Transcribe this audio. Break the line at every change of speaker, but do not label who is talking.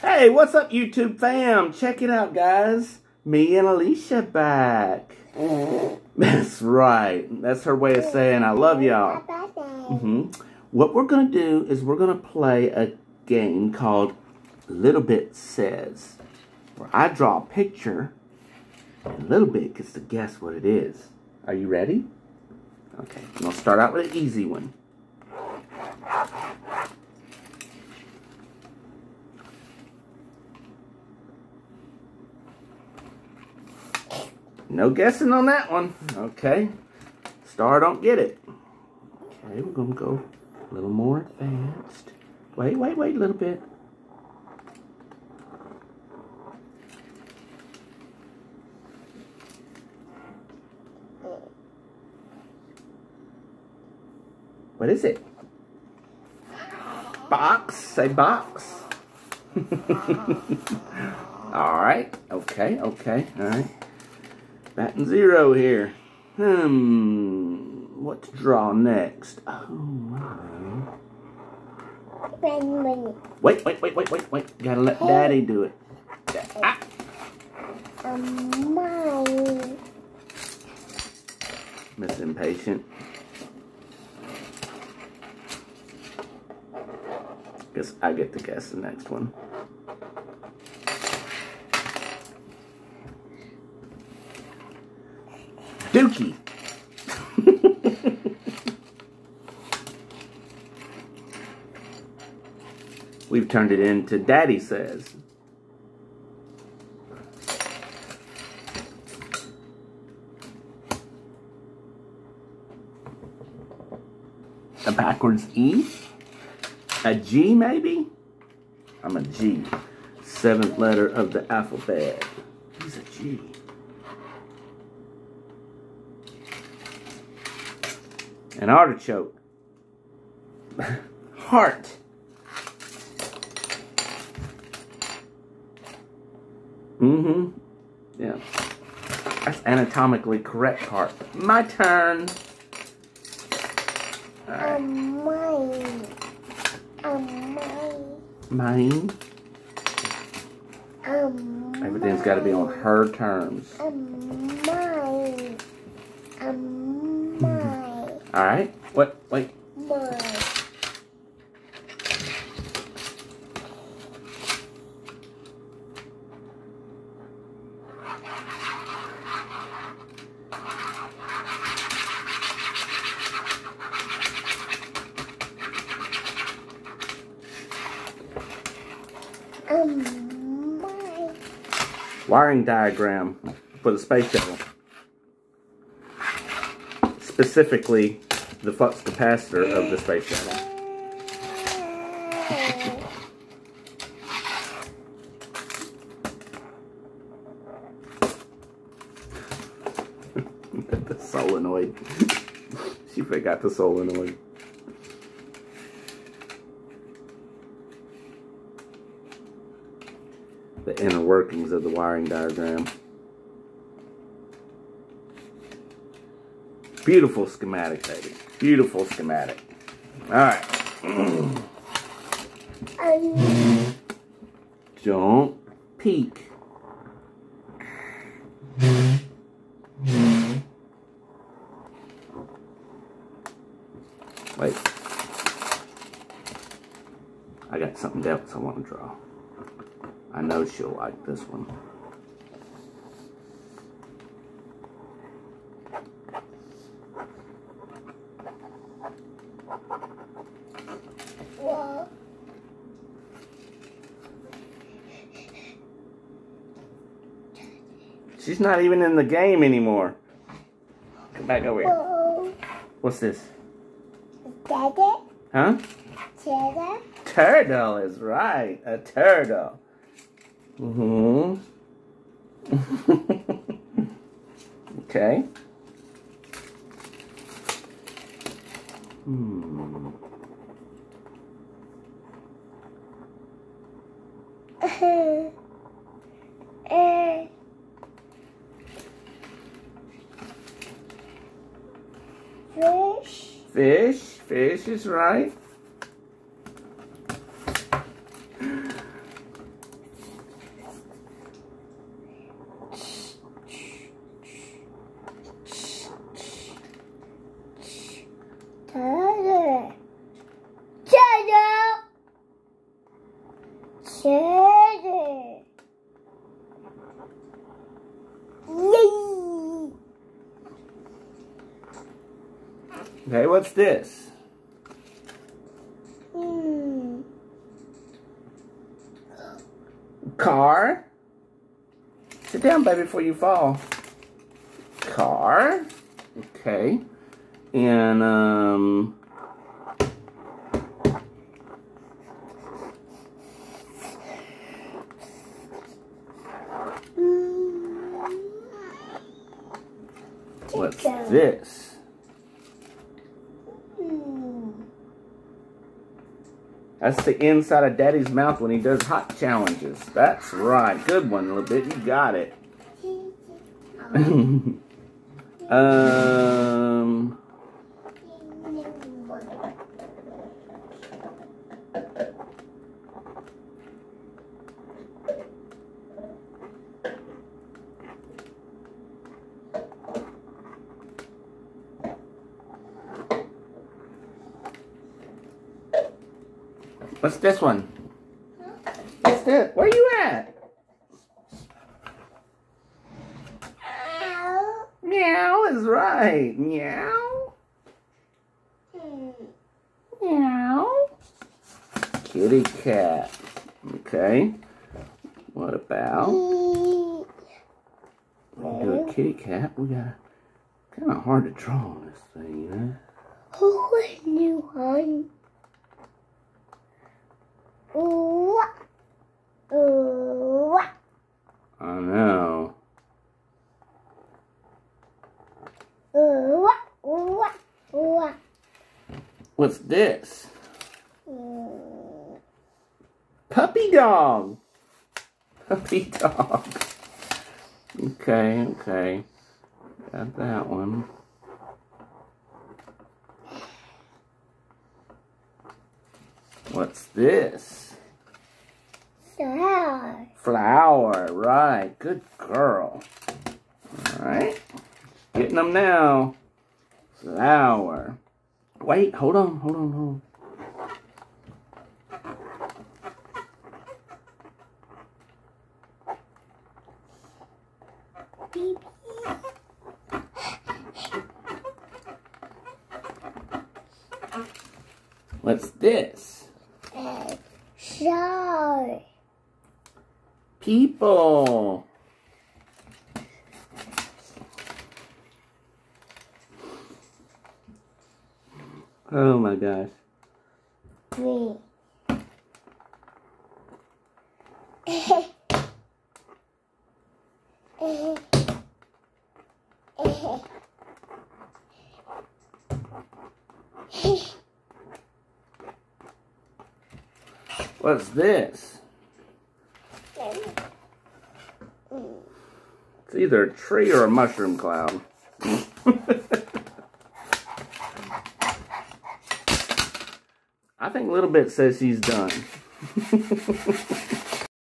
Hey, what's up, YouTube fam? Check it out, guys. Me and Alicia back. That's right. That's her way of saying I love y'all. hmm What we're going to do is we're going to play a game called Little Bit Says, where I draw a picture and Little Bit gets to guess what it is. Are you ready? Okay, I'm going to start out with an easy one. No guessing on that one. Okay. Star don't get it. Okay, we're going to go a little more advanced. Wait, wait, wait a little bit. What is it? Box. Say box. all right. Okay, okay. All right. Batting zero here. Hmm. What to draw next? Oh, my. Wait, wait, wait, wait, wait, wait. Gotta let Daddy do it. Ah.
Um, mine.
Miss Impatient. Guess I get to guess the next one. We've turned it into Daddy Says. A backwards E? A G, maybe? I'm a G. Seventh letter of the alphabet. He's a G. An artichoke. Heart. Mm-hmm. Yeah. That's anatomically correct heart. My turn. All right.
Um, mine. Um, mine.
Mine.
Um,
Everything's got to be on her terms.
Um, mine. Um, mine.
All right. What? Wait.
Mine.
Wiring diagram for the space shuttle. Specifically, the flux capacitor of the space shuttle. the solenoid. she forgot the solenoid. The inner workings of the wiring diagram. Beautiful schematic, baby. Beautiful schematic. Alright.
Um,
Don't peek. Wait. I got something else I want to draw. I know she'll like this one.
well,
She's not even in the game anymore. Come back over here. What's this? Huh?
Dada,
Turtle is right. A turtle. Mm-hmm. okay. Hmm.
uh, fish,
Fish. This is right.
Cheddar.
Okay, what's this? Car? Sit down, baby, before you fall. Car? Okay. And, um... What's this?
Hmm.
That's the inside of Daddy's mouth when he does hot challenges. That's right. Good one, little bit. You got it. um... What's this one? What's this? Where are you at?
Ow.
Meow is right. Meow. Meow. Kitty cat. Okay. What about
Eat.
do a kitty cat? We got kind of hard to draw on this thing, you know.
New one?
I know. What's this? Puppy dog. Puppy dog. Okay, okay. Got that one. What's this?
Star.
Flower, right. Good girl. Alright. Getting them now. Flower. Wait, hold on, hold on, hold on.
Baby.
What's this?
And star.
People. Oh my gosh.
Me.
What's this? It's either a tree or a mushroom cloud. I think Little Bit says she's done.